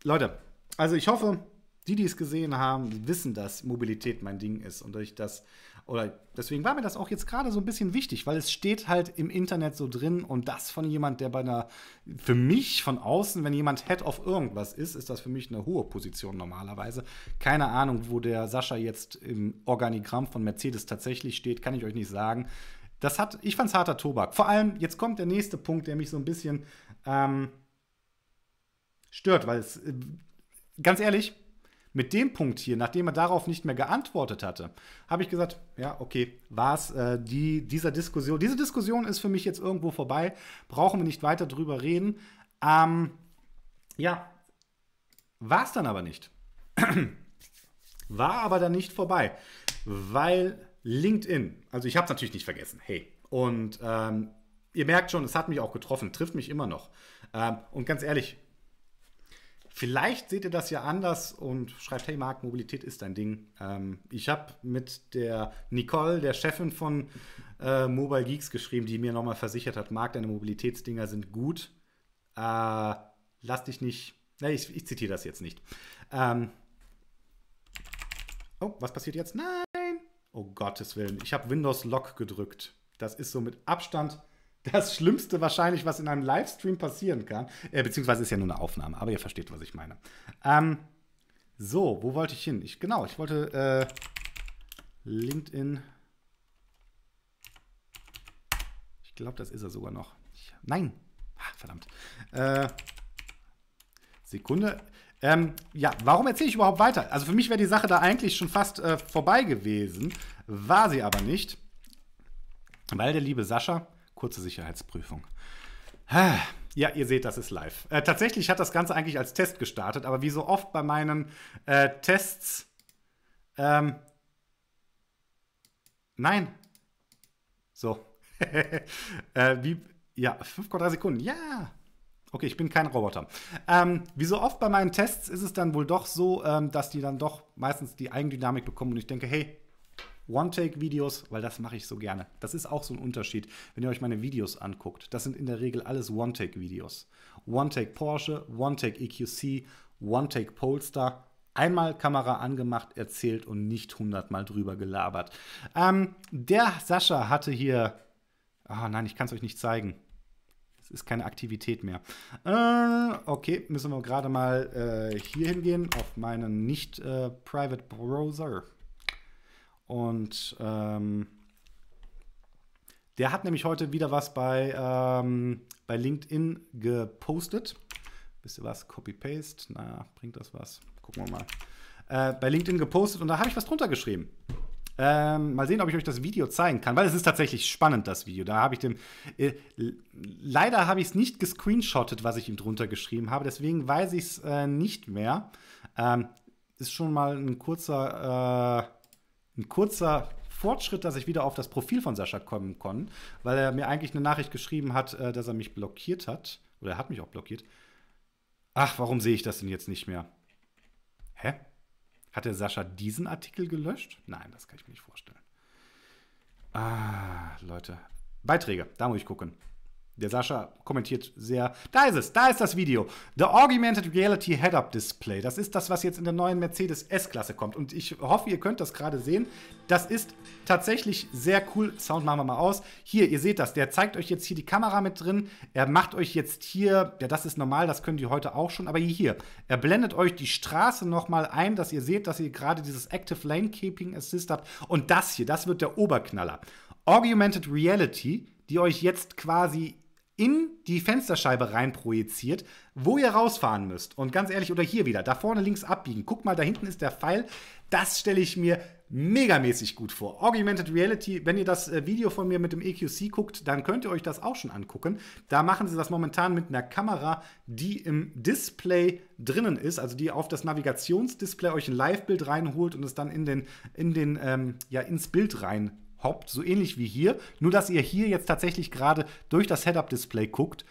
[SPEAKER 1] Leute, also ich hoffe, die, die es gesehen haben, wissen, dass Mobilität mein Ding ist und ich das oder deswegen war mir das auch jetzt gerade so ein bisschen wichtig, weil es steht halt im Internet so drin und das von jemand, der bei einer, für mich von außen, wenn jemand Head of irgendwas ist, ist das für mich eine hohe Position normalerweise. Keine Ahnung, wo der Sascha jetzt im Organigramm von Mercedes tatsächlich steht, kann ich euch nicht sagen. Das hat, ich fand's harter Tobak. Vor allem, jetzt kommt der nächste Punkt, der mich so ein bisschen ähm, stört, weil es, äh, ganz ehrlich, mit dem Punkt hier, nachdem er darauf nicht mehr geantwortet hatte, habe ich gesagt, ja, okay, war es äh, die, dieser Diskussion. Diese Diskussion ist für mich jetzt irgendwo vorbei, brauchen wir nicht weiter drüber reden. Ähm, ja, war es dann aber nicht. war aber dann nicht vorbei, weil LinkedIn, also ich habe es natürlich nicht vergessen, hey, und ähm, ihr merkt schon, es hat mich auch getroffen, trifft mich immer noch. Ähm, und ganz ehrlich, Vielleicht seht ihr das ja anders und schreibt, hey Marc, Mobilität ist dein Ding. Ähm, ich habe mit der Nicole, der Chefin von äh, Mobile Geeks, geschrieben, die mir nochmal versichert hat, Marc, deine Mobilitätsdinger sind gut. Äh, lass dich nicht, ne, ich, ich zitiere das jetzt nicht. Ähm, oh, was passiert jetzt? Nein! Oh Gottes Willen, ich habe Windows Lock gedrückt. Das ist so mit Abstand das Schlimmste wahrscheinlich, was in einem Livestream passieren kann. Äh, beziehungsweise ist ja nur eine Aufnahme, aber ihr versteht, was ich meine. Ähm, So, wo wollte ich hin? Ich, genau, ich wollte äh, LinkedIn. Ich glaube, das ist er sogar noch. Ich, nein, Ach, verdammt. Äh, Sekunde. Ähm, ja, warum erzähle ich überhaupt weiter? Also für mich wäre die Sache da eigentlich schon fast äh, vorbei gewesen, war sie aber nicht, weil der liebe Sascha, kurze Sicherheitsprüfung. Ja, ihr seht, das ist live. Äh, tatsächlich hat das Ganze eigentlich als Test gestartet, aber wie so oft bei meinen äh, Tests. Ähm, nein. So. äh, wie, ja, 5,3 Sekunden. Ja. Okay, ich bin kein Roboter. Ähm, wie so oft bei meinen Tests ist es dann wohl doch so, ähm, dass die dann doch meistens die Eigendynamik bekommen und ich denke, hey, One-Take-Videos, weil das mache ich so gerne. Das ist auch so ein Unterschied, wenn ihr euch meine Videos anguckt. Das sind in der Regel alles One-Take-Videos. One-Take Porsche, One-Take EQC, One-Take Polestar. Einmal Kamera angemacht, erzählt und nicht hundertmal drüber gelabert. Ähm, der Sascha hatte hier. Ah, nein, ich kann es euch nicht zeigen. Es ist keine Aktivität mehr. Äh, okay, müssen wir gerade mal äh, hier hingehen auf meinen nicht-Private äh, Browser. Und ähm, der hat nämlich heute wieder was bei, ähm, bei LinkedIn gepostet. Wisst ihr was? Copy-Paste. Na, bringt das was? Gucken wir mal. Äh, bei LinkedIn gepostet und da habe ich was drunter geschrieben. Ähm, mal sehen, ob ich euch das Video zeigen kann, weil es ist tatsächlich spannend, das Video. Da habe ich dem. Äh, leider habe ich es nicht gescreenshottet, was ich ihm drunter geschrieben habe, deswegen weiß ich es äh, nicht mehr. Ähm, ist schon mal ein kurzer, äh, ein kurzer Fortschritt, dass ich wieder auf das Profil von Sascha kommen konnte, weil er mir eigentlich eine Nachricht geschrieben hat, äh, dass er mich blockiert hat. Oder er hat mich auch blockiert. Ach, warum sehe ich das denn jetzt nicht mehr? Hä? Hat der Sascha diesen Artikel gelöscht? Nein, das kann ich mir nicht vorstellen. Ah, Leute. Beiträge, da muss ich gucken. Der Sascha kommentiert sehr. Da ist es, da ist das Video. The Augmented Reality Head-Up Display. Das ist das, was jetzt in der neuen Mercedes S-Klasse kommt. Und ich hoffe, ihr könnt das gerade sehen. Das ist tatsächlich sehr cool. Sound machen wir mal aus. Hier, ihr seht das. Der zeigt euch jetzt hier die Kamera mit drin. Er macht euch jetzt hier, ja, das ist normal, das können die heute auch schon. Aber hier, er blendet euch die Straße nochmal ein, dass ihr seht, dass ihr gerade dieses Active Lane Keeping Assist habt. Und das hier, das wird der Oberknaller. Augmented Reality, die euch jetzt quasi in die Fensterscheibe rein projiziert, wo ihr rausfahren müsst. Und ganz ehrlich, oder hier wieder, da vorne links abbiegen. Guck mal, da hinten ist der Pfeil. Das stelle ich mir megamäßig gut vor. Augmented Reality, wenn ihr das äh, Video von mir mit dem EQC guckt, dann könnt ihr euch das auch schon angucken. Da machen sie das momentan mit einer Kamera, die im Display drinnen ist, also die auf das Navigationsdisplay euch ein Live-Bild reinholt und es dann in den, in den, ähm, ja, ins Bild rein hoppt, so ähnlich wie hier, nur dass ihr hier jetzt tatsächlich gerade durch das Head-Up-Display guckt.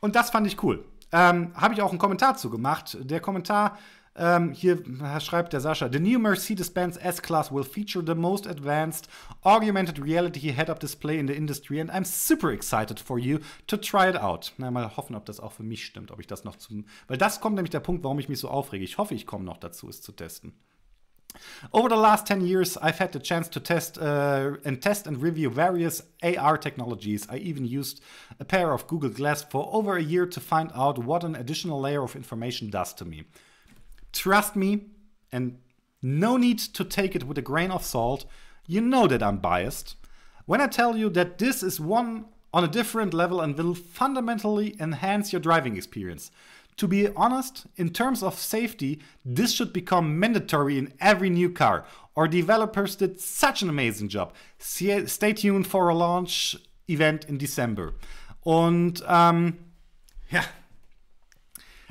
[SPEAKER 1] Und das fand ich cool. Ähm, Habe ich auch einen Kommentar zu gemacht. Der Kommentar ähm, hier schreibt der Sascha: The new Mercedes-Benz S-Class will feature the most advanced augmented reality head-up display in the industry and I'm super excited for you to try it out. Na, mal hoffen, ob das auch für mich stimmt, ob ich das noch zum. Weil das kommt nämlich der Punkt, warum ich mich so aufrege. Ich hoffe, ich komme noch dazu, es zu testen. Over the last 10 years, I've had the chance to test uh, and test and review various AR technologies. I even used a pair of Google Glass for over a year to find out what an additional layer of information does to me. Trust me, and no need to take it with a grain of salt. You know that I'm biased. When I tell you that this is one on a different level and will fundamentally enhance your driving experience. To be honest, in terms of safety, this should become mandatory in every new car. Our developers did such an amazing job. Stay tuned for a launch event in December. Und ähm, ja,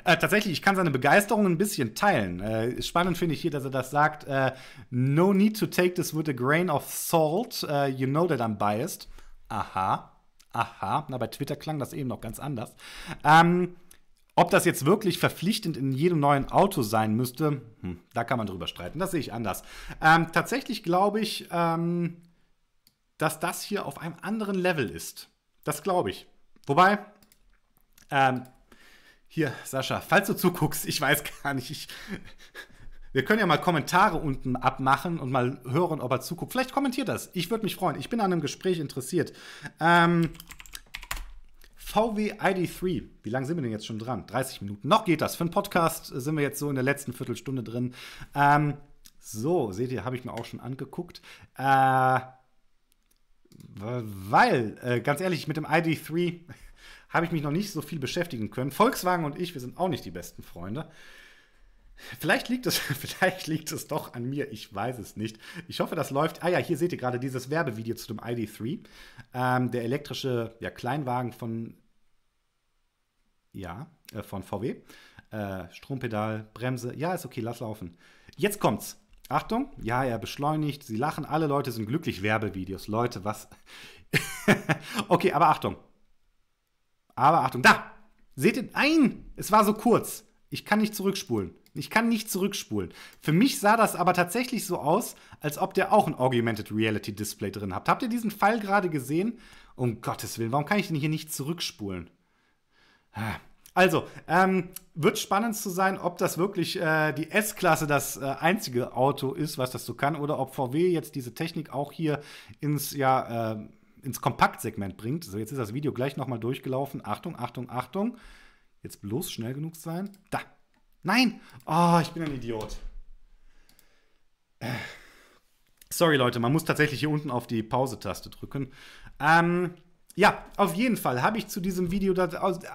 [SPEAKER 1] äh, tatsächlich, ich kann seine Begeisterung ein bisschen teilen. Äh, spannend finde ich hier, dass er das sagt. Äh, no need to take this with a grain of salt. Uh, you know that I'm biased. Aha, aha. Na, bei Twitter klang das eben noch ganz anders. Ähm, ob das jetzt wirklich verpflichtend in jedem neuen Auto sein müsste, hm, da kann man drüber streiten. Das sehe ich anders. Ähm, tatsächlich glaube ich, ähm, dass das hier auf einem anderen Level ist. Das glaube ich. Wobei, ähm, hier, Sascha, falls du zuguckst, ich weiß gar nicht, ich, wir können ja mal Kommentare unten abmachen und mal hören, ob er zuguckt. Vielleicht kommentiert das. Ich würde mich freuen. Ich bin an einem Gespräch interessiert. Ähm, VW ID3. Wie lange sind wir denn jetzt schon dran? 30 Minuten. Noch geht das. Für einen Podcast sind wir jetzt so in der letzten Viertelstunde drin. Ähm, so, seht ihr, habe ich mir auch schon angeguckt. Äh, weil, äh, ganz ehrlich, mit dem ID3 habe ich mich noch nicht so viel beschäftigen können. Volkswagen und ich, wir sind auch nicht die besten Freunde. Vielleicht liegt, es, vielleicht liegt es doch an mir, ich weiß es nicht. Ich hoffe, das läuft. Ah ja, hier seht ihr gerade dieses Werbevideo zu dem ID3. Ähm, der elektrische ja, Kleinwagen von, ja, äh, von VW. Äh, Strompedal, Bremse. Ja, ist okay, lass laufen. Jetzt kommt's. Achtung, ja, er beschleunigt, sie lachen, alle Leute sind glücklich. Werbevideos, Leute, was? okay, aber Achtung. Aber Achtung, da! Seht ihr? Nein! Es war so kurz. Ich kann nicht zurückspulen. Ich kann nicht zurückspulen. Für mich sah das aber tatsächlich so aus, als ob der auch ein Augmented Reality Display drin hat. Habt ihr diesen Fall gerade gesehen? Um Gottes Willen, warum kann ich denn hier nicht zurückspulen? Also, ähm, wird spannend zu sein, ob das wirklich äh, die S-Klasse das äh, einzige Auto ist, was das so kann, oder ob VW jetzt diese Technik auch hier ins, ja, äh, ins Kompaktsegment bringt. So, jetzt ist das Video gleich nochmal durchgelaufen. Achtung, Achtung, Achtung. Jetzt bloß schnell genug sein. Da. Nein! Oh, ich bin ein Idiot. Sorry, Leute, man muss tatsächlich hier unten auf die Pause-Taste drücken. Ähm, ja, auf jeden Fall habe ich zu diesem Video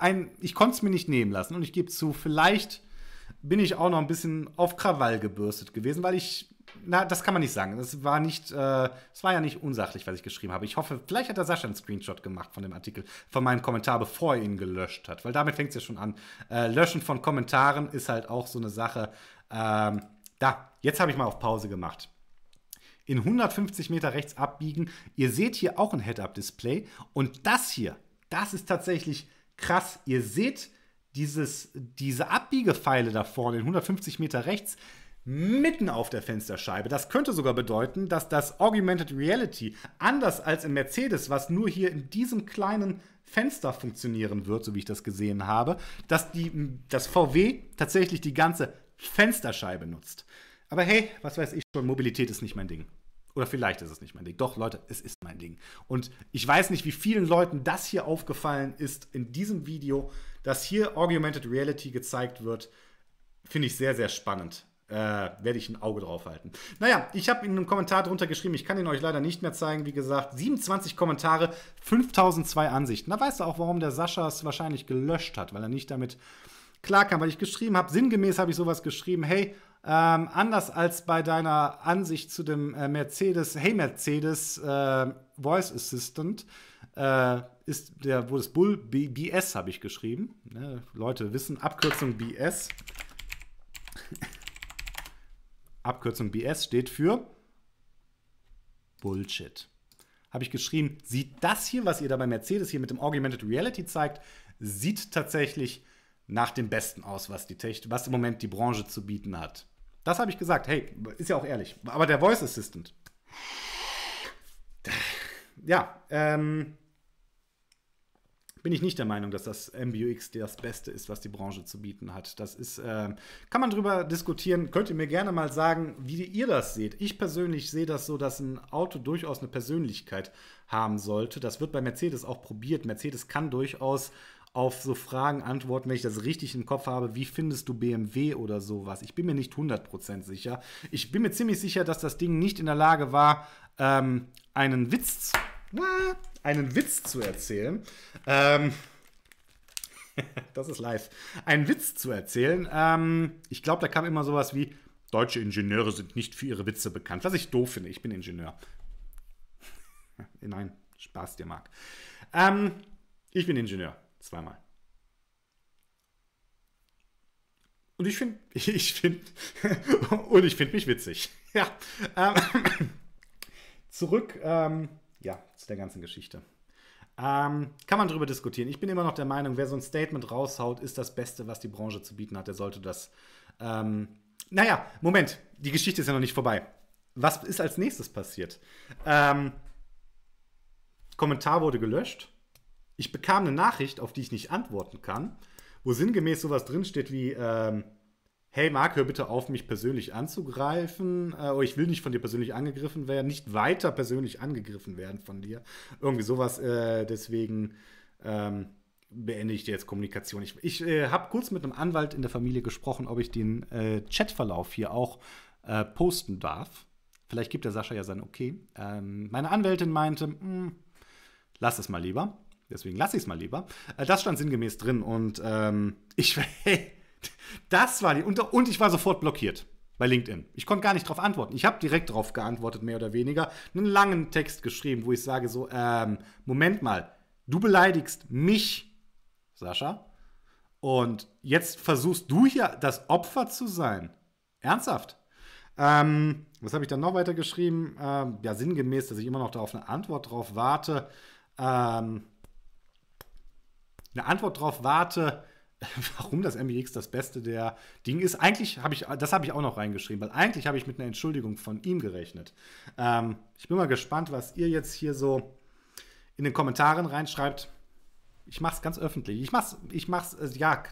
[SPEAKER 1] ein, ich konnte es mir nicht nehmen lassen und ich gebe zu, vielleicht bin ich auch noch ein bisschen auf Krawall gebürstet gewesen, weil ich na, das kann man nicht sagen. Das war nicht, äh, es war ja nicht unsachlich, was ich geschrieben habe. Ich hoffe, vielleicht hat der Sascha einen Screenshot gemacht von dem Artikel, von meinem Kommentar, bevor er ihn gelöscht hat. Weil damit fängt es ja schon an. Äh, Löschen von Kommentaren ist halt auch so eine Sache. Ähm, da, jetzt habe ich mal auf Pause gemacht. In 150 Meter rechts abbiegen. Ihr seht hier auch ein Head-Up-Display. Und das hier, das ist tatsächlich krass. Ihr seht dieses, diese Abbiegepfeile da vorne in 150 Meter rechts mitten auf der Fensterscheibe. Das könnte sogar bedeuten, dass das Augmented Reality, anders als im Mercedes, was nur hier in diesem kleinen Fenster funktionieren wird, so wie ich das gesehen habe, dass die, das VW tatsächlich die ganze Fensterscheibe nutzt. Aber hey, was weiß ich schon, Mobilität ist nicht mein Ding. Oder vielleicht ist es nicht mein Ding. Doch, Leute, es ist mein Ding. Und ich weiß nicht, wie vielen Leuten das hier aufgefallen ist in diesem Video, dass hier Augmented Reality gezeigt wird. Finde ich sehr, sehr spannend äh, werde ich ein Auge drauf halten. Naja, ich habe in einem Kommentar drunter geschrieben, ich kann ihn euch leider nicht mehr zeigen. Wie gesagt, 27 Kommentare, 5002 Ansichten. Da weißt du auch, warum der Sascha es wahrscheinlich gelöscht hat, weil er nicht damit klarkam, weil ich geschrieben habe, sinngemäß habe ich sowas geschrieben, hey, ähm, anders als bei deiner Ansicht zu dem äh, Mercedes, hey Mercedes äh, Voice Assistant, äh, ist der, wo das Bull B BS habe ich geschrieben. Ne? Leute wissen, Abkürzung BS. Abkürzung BS steht für Bullshit. Habe ich geschrieben, sieht das hier, was ihr da bei Mercedes hier mit dem Augmented Reality zeigt, sieht tatsächlich nach dem Besten aus, was, die Technik, was im Moment die Branche zu bieten hat. Das habe ich gesagt. Hey, ist ja auch ehrlich. Aber der Voice Assistant. Ja, ähm, bin ich nicht der Meinung, dass das MBUX das Beste ist, was die Branche zu bieten hat. Das ist, äh, kann man drüber diskutieren. Könnt ihr mir gerne mal sagen, wie ihr das seht. Ich persönlich sehe das so, dass ein Auto durchaus eine Persönlichkeit haben sollte. Das wird bei Mercedes auch probiert. Mercedes kann durchaus auf so Fragen antworten, wenn ich das richtig im Kopf habe, wie findest du BMW oder sowas? Ich bin mir nicht 100% sicher. Ich bin mir ziemlich sicher, dass das Ding nicht in der Lage war, ähm, einen Witz einen Witz zu erzählen. Ähm, das ist live. Einen Witz zu erzählen. Ähm, ich glaube, da kam immer sowas wie: Deutsche Ingenieure sind nicht für ihre Witze bekannt. Was ich doof finde. Ich bin Ingenieur. Nein, Spaß dir, Marc. Ähm, ich bin Ingenieur. Zweimal. Und ich finde, ich finde, und ich finde mich witzig. Ja. Ähm, zurück ähm, ja, zu der ganzen Geschichte. Ähm, kann man darüber diskutieren. Ich bin immer noch der Meinung, wer so ein Statement raushaut, ist das Beste, was die Branche zu bieten hat. Der sollte das. Ähm, naja, Moment, die Geschichte ist ja noch nicht vorbei. Was ist als nächstes passiert? Ähm, Kommentar wurde gelöscht. Ich bekam eine Nachricht, auf die ich nicht antworten kann, wo sinngemäß sowas drinsteht wie, ähm, hey Marc, hör bitte auf, mich persönlich anzugreifen. Äh, oh, ich will nicht von dir persönlich angegriffen werden, nicht weiter persönlich angegriffen werden von dir. Irgendwie sowas. Äh, deswegen ähm, beende ich jetzt Kommunikation. Ich, ich äh, habe kurz mit einem Anwalt in der Familie gesprochen, ob ich den äh, Chatverlauf hier auch äh, posten darf. Vielleicht gibt der Sascha ja sein Okay. Ähm, meine Anwältin meinte, hm, lass es mal lieber. Deswegen lasse ich es mal lieber. Äh, das stand sinngemäß drin und ähm, ich, das war die, und, und ich war sofort blockiert bei LinkedIn. Ich konnte gar nicht darauf antworten. Ich habe direkt darauf geantwortet, mehr oder weniger. Einen langen Text geschrieben, wo ich sage so, ähm, Moment mal, du beleidigst mich, Sascha, und jetzt versuchst du hier das Opfer zu sein. Ernsthaft? Ähm, was habe ich dann noch weiter geschrieben? Ähm, ja, sinngemäß, dass ich immer noch da auf eine Antwort drauf warte. Ähm, eine Antwort drauf warte, warum das MBX das Beste der Ding ist. Eigentlich habe ich, das habe ich auch noch reingeschrieben, weil eigentlich habe ich mit einer Entschuldigung von ihm gerechnet. Ähm, ich bin mal gespannt, was ihr jetzt hier so in den Kommentaren reinschreibt. Ich mache es ganz öffentlich. Ich mache es, ich mach's, äh, ja,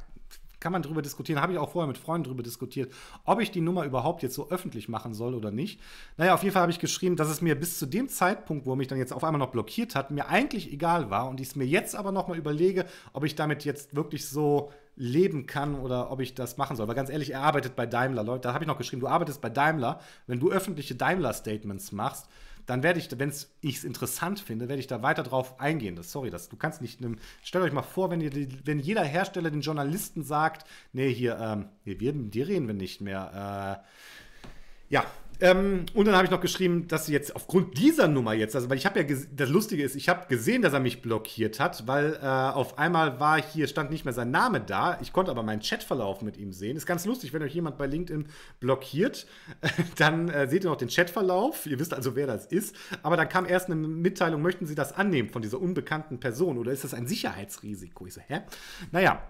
[SPEAKER 1] kann man darüber diskutieren. Habe ich auch vorher mit Freunden darüber diskutiert, ob ich die Nummer überhaupt jetzt so öffentlich machen soll oder nicht. Naja, auf jeden Fall habe ich geschrieben, dass es mir bis zu dem Zeitpunkt, wo er mich dann jetzt auf einmal noch blockiert hat, mir eigentlich egal war und ich es mir jetzt aber nochmal überlege, ob ich damit jetzt wirklich so leben kann oder ob ich das machen soll. Weil ganz ehrlich, er arbeitet bei Daimler, Leute. Da habe ich noch geschrieben, du arbeitest bei Daimler. Wenn du öffentliche Daimler-Statements machst, dann werde ich, wenn ich es interessant finde, werde ich da weiter drauf eingehen. Das, sorry, das, du kannst nicht, nimm, stellt euch mal vor, wenn, ihr, wenn jeder Hersteller den Journalisten sagt, nee, hier, ähm, wir, mit dir reden wir nicht mehr. Äh, ja, ähm, und dann habe ich noch geschrieben, dass sie jetzt aufgrund dieser Nummer jetzt, also weil ich habe ja, das Lustige ist, ich habe gesehen, dass er mich blockiert hat, weil äh, auf einmal war hier, stand nicht mehr sein Name da. Ich konnte aber meinen Chatverlauf mit ihm sehen. Ist ganz lustig, wenn euch jemand bei LinkedIn blockiert, dann äh, seht ihr noch den Chatverlauf. Ihr wisst also, wer das ist. Aber dann kam erst eine Mitteilung, möchten Sie das annehmen von dieser unbekannten Person oder ist das ein Sicherheitsrisiko? Ich so, hä? Naja,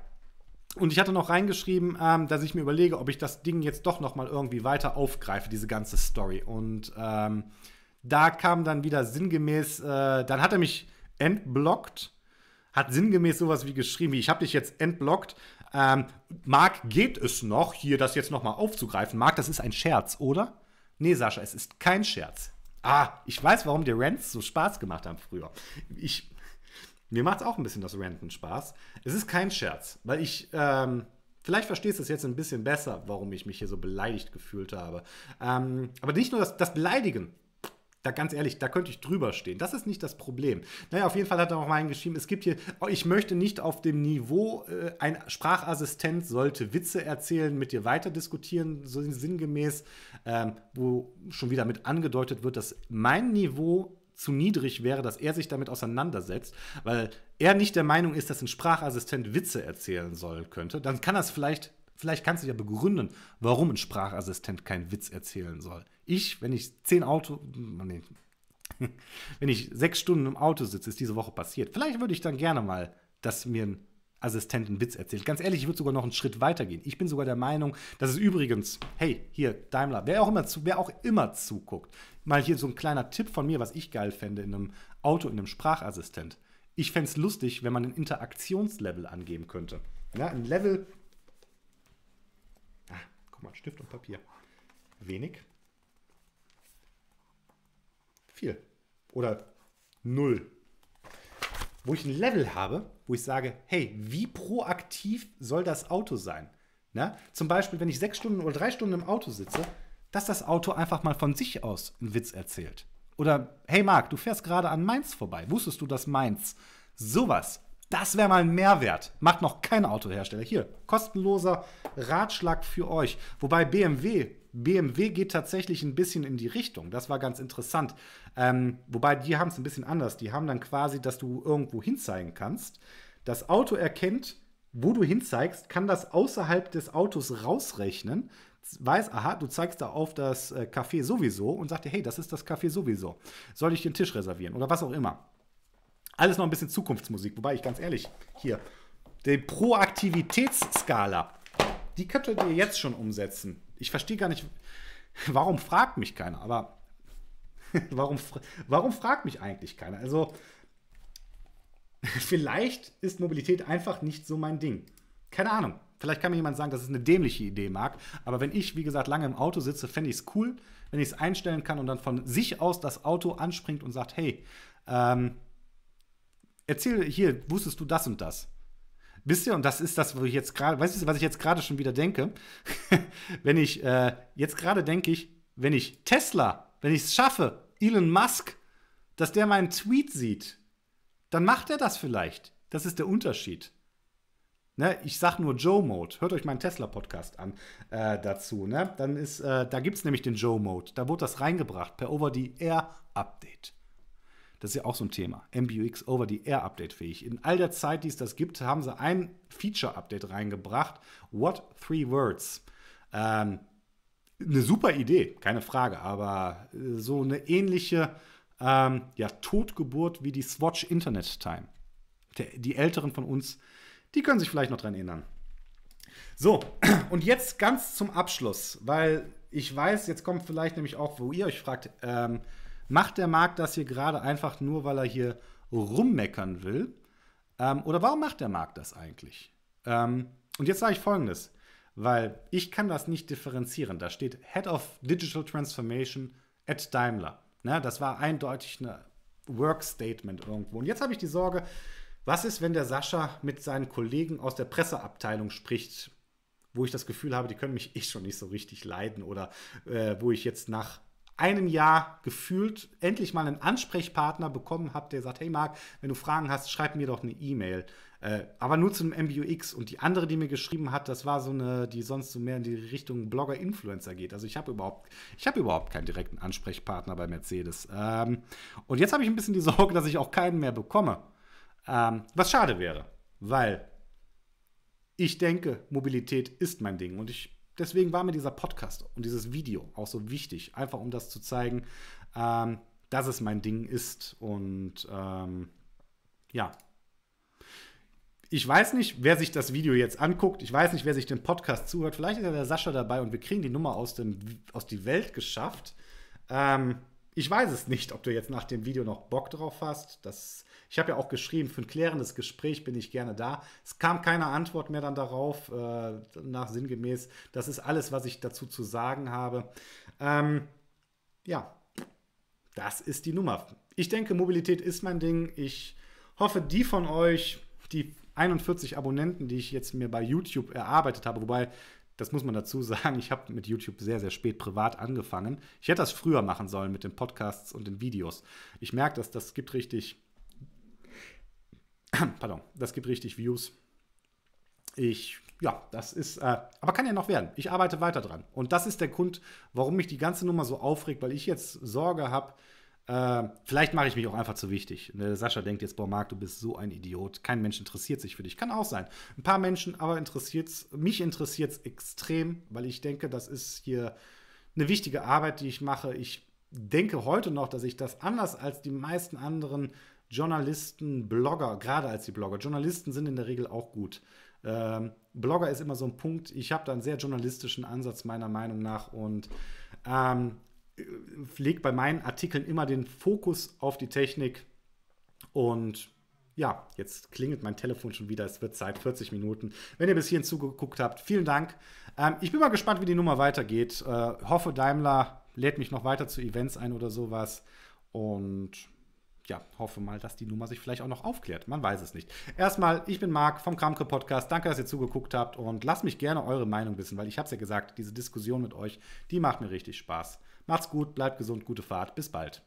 [SPEAKER 1] und ich hatte noch reingeschrieben, ähm, dass ich mir überlege, ob ich das Ding jetzt doch noch mal irgendwie weiter aufgreife, diese ganze Story. Und ähm, da kam dann wieder sinngemäß, äh, dann hat er mich entblockt, hat sinngemäß sowas wie geschrieben, wie ich habe dich jetzt entblockt. Ähm, Marc, geht es noch, hier das jetzt noch mal aufzugreifen? Marc, das ist ein Scherz, oder? Nee, Sascha, es ist kein Scherz. Ah, ich weiß, warum die Rants so Spaß gemacht haben früher. Ich, mir macht es auch ein bisschen das Ranten Spaß. Es ist kein Scherz, weil ich, ähm, vielleicht verstehst du es jetzt ein bisschen besser, warum ich mich hier so beleidigt gefühlt habe. Ähm, aber nicht nur das, das Beleidigen. Da ganz ehrlich, da könnte ich drüber stehen. Das ist nicht das Problem. Naja, auf jeden Fall hat er auch mal geschrieben, es gibt hier, oh, ich möchte nicht auf dem Niveau, äh, ein Sprachassistent sollte Witze erzählen, mit dir weiter diskutieren, so sinngemäß, ähm, wo schon wieder mit angedeutet wird, dass mein Niveau zu niedrig wäre, dass er sich damit auseinandersetzt, weil er nicht der Meinung ist, dass ein Sprachassistent Witze erzählen soll könnte, dann kann das vielleicht, vielleicht kannst du ja begründen, warum ein Sprachassistent keinen Witz erzählen soll. Ich, wenn ich zehn Auto, nee, wenn ich sechs Stunden im Auto sitze, ist diese Woche passiert. Vielleicht würde ich dann gerne mal, dass mir ein Assistent einen Witz erzählt. Ganz ehrlich, ich würde sogar noch einen Schritt weiter gehen. Ich bin sogar der Meinung, dass es übrigens, hey, hier, Daimler, wer auch immer, zu, wer auch immer zuguckt, mal hier so ein kleiner Tipp von mir, was ich geil fände in einem Auto, in einem Sprachassistent. Ich fände es lustig, wenn man ein Interaktionslevel angeben könnte. Ja, ein Level. Ah, guck mal, Stift und Papier. Wenig. Viel. Oder null. Wo ich ein Level habe, wo ich sage, hey, wie proaktiv soll das Auto sein? Na? Zum Beispiel, wenn ich sechs Stunden oder drei Stunden im Auto sitze, dass das Auto einfach mal von sich aus einen Witz erzählt. Oder, hey Marc, du fährst gerade an Mainz vorbei. Wusstest du, dass Mainz sowas, das wäre mal ein Mehrwert. Macht noch kein Autohersteller. Hier, kostenloser Ratschlag für euch. Wobei BMW, BMW geht tatsächlich ein bisschen in die Richtung. Das war ganz interessant. Ähm, wobei die haben es ein bisschen anders. Die haben dann quasi, dass du irgendwo hinzeigen kannst. Das Auto erkennt, wo du hinzeigst, kann das außerhalb des Autos rausrechnen, weiß, aha, du zeigst da auf das äh, Café sowieso und sagt dir, hey, das ist das Café sowieso. Soll ich den Tisch reservieren oder was auch immer. Alles noch ein bisschen Zukunftsmusik, wobei ich ganz ehrlich, hier, die Proaktivitätsskala, die könntet ihr jetzt schon umsetzen. Ich verstehe gar nicht, warum fragt mich keiner, aber warum, warum fragt mich eigentlich keiner? Also, vielleicht ist Mobilität einfach nicht so mein Ding. Keine Ahnung. Vielleicht kann mir jemand sagen, dass es eine dämliche Idee mag. Aber wenn ich, wie gesagt, lange im Auto sitze, fände ich es cool, wenn ich es einstellen kann und dann von sich aus das Auto anspringt und sagt, hey, ähm, erzähl hier, wusstest du das und das? Wisst ihr, und das ist das, wo ich jetzt gerade, weißt du, was ich jetzt gerade schon wieder denke? wenn ich, äh, jetzt gerade denke ich, wenn ich Tesla, wenn ich es schaffe, Elon Musk, dass der meinen Tweet sieht, dann macht er das vielleicht. Das ist der Unterschied. Ne, ich sag nur Joe-Mode. Hört euch meinen Tesla-Podcast an äh, dazu. Ne? Dann ist, äh, da gibt es nämlich den Joe-Mode. Da wurde das reingebracht per Over-the-Air-Update. Das ist ja auch so ein Thema. MBUX Over-the-Air-Update fähig. In all der Zeit, die es das gibt, haben sie ein Feature-Update reingebracht. What Three Words? Ähm, eine super Idee, keine Frage, aber äh, so eine ähnliche ähm, ja, Totgeburt wie die Swatch Internet Time. Der, die Älteren von uns, die können sich vielleicht noch dran erinnern. So, und jetzt ganz zum Abschluss, weil ich weiß, jetzt kommt vielleicht nämlich auch, wo ihr euch fragt, ähm, macht der Markt das hier gerade einfach nur, weil er hier rummeckern will? Ähm, oder warum macht der Markt das eigentlich? Ähm, und jetzt sage ich folgendes, weil ich kann das nicht differenzieren. Da steht Head of Digital Transformation at Daimler. Ne, das war eindeutig ein Work-Statement irgendwo. Und jetzt habe ich die Sorge, was ist, wenn der Sascha mit seinen Kollegen aus der Presseabteilung spricht, wo ich das Gefühl habe, die können mich eh schon nicht so richtig leiden oder äh, wo ich jetzt nach einem Jahr gefühlt endlich mal einen Ansprechpartner bekommen habe, der sagt, hey Marc, wenn du Fragen hast, schreib mir doch eine E-Mail. Äh, aber nur zu einem MBUX. Und die andere, die mir geschrieben hat, das war so eine, die sonst so mehr in die Richtung Blogger-Influencer geht. Also ich habe überhaupt, ich überhaupt keinen direkten Ansprechpartner bei Mercedes. Ähm, und jetzt habe ich ein bisschen die Sorge, dass ich auch keinen mehr bekomme. Ähm, was schade wäre, weil ich denke, Mobilität ist mein Ding. Und ich, deswegen war mir dieser Podcast und dieses Video auch so wichtig, einfach um das zu zeigen, ähm, dass es mein Ding ist. Und ähm, ja, ich weiß nicht, wer sich das Video jetzt anguckt. Ich weiß nicht, wer sich den Podcast zuhört. Vielleicht ist ja der Sascha dabei und wir kriegen die Nummer aus, dem, aus die Welt geschafft. Ähm, ich weiß es nicht, ob du jetzt nach dem Video noch Bock drauf hast. Das, ich habe ja auch geschrieben, für ein klärendes Gespräch bin ich gerne da. Es kam keine Antwort mehr dann darauf, äh, nach sinngemäß. Das ist alles, was ich dazu zu sagen habe. Ähm, ja, das ist die Nummer. Ich denke, Mobilität ist mein Ding. Ich hoffe, die von euch, die 41 Abonnenten, die ich jetzt mir bei YouTube erarbeitet habe, wobei das muss man dazu sagen, ich habe mit YouTube sehr, sehr spät privat angefangen. Ich hätte das früher machen sollen mit den Podcasts und den Videos. Ich merke, dass das gibt richtig, pardon, das gibt richtig Views. Ich, ja, das ist, äh, aber kann ja noch werden. Ich arbeite weiter dran. Und das ist der Grund, warum mich die ganze Nummer so aufregt, weil ich jetzt Sorge habe, äh, vielleicht mache ich mich auch einfach zu wichtig. Ne, Sascha denkt jetzt, boah, Marc, du bist so ein Idiot. Kein Mensch interessiert sich für dich. Kann auch sein. Ein paar Menschen, aber interessiert's, mich interessiert es extrem, weil ich denke, das ist hier eine wichtige Arbeit, die ich mache. Ich denke heute noch, dass ich das anders als die meisten anderen Journalisten, Blogger, gerade als die Blogger, Journalisten sind in der Regel auch gut. Ähm, Blogger ist immer so ein Punkt. Ich habe da einen sehr journalistischen Ansatz meiner Meinung nach und ähm, lege bei meinen Artikeln immer den Fokus auf die Technik. Und ja, jetzt klingelt mein Telefon schon wieder. Es wird Zeit, 40 Minuten. Wenn ihr bis hierhin zugeguckt habt, vielen Dank. Ähm, ich bin mal gespannt, wie die Nummer weitergeht. Äh, hoffe, Daimler lädt mich noch weiter zu Events ein oder sowas. Und ja, hoffe mal, dass die Nummer sich vielleicht auch noch aufklärt. Man weiß es nicht. Erstmal, ich bin Marc vom Kramke Podcast. Danke, dass ihr zugeguckt habt und lasst mich gerne eure Meinung wissen, weil ich habe es ja gesagt, diese Diskussion mit euch, die macht mir richtig Spaß. Macht's gut, bleibt gesund, gute Fahrt, bis bald.